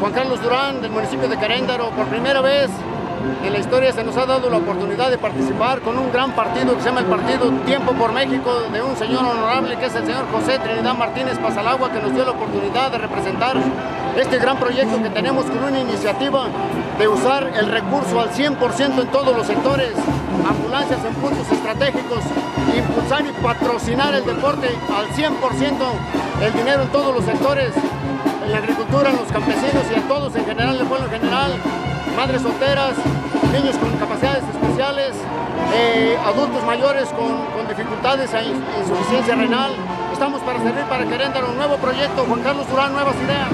Juan Carlos Durán, del municipio de Queréndaro, por primera vez en la historia se nos ha dado la oportunidad de participar con un gran partido que se llama el Partido Tiempo por México, de un señor honorable que es el señor José Trinidad Martínez Pasalagua, que nos dio la oportunidad de representar este gran proyecto que tenemos con una iniciativa de usar el recurso al 100% en todos los sectores, ambulancias en puntos estratégicos, impulsar y patrocinar el deporte al 100%, el dinero en todos los sectores, en la agricultura, en los campesinos y en todos en general, en el pueblo en general, madres solteras, niños con capacidades especiales, eh, adultos mayores con, con dificultades e insuficiencia renal. Estamos para servir para Querétaro, un nuevo proyecto, Juan Carlos Durán, nuevas ideas.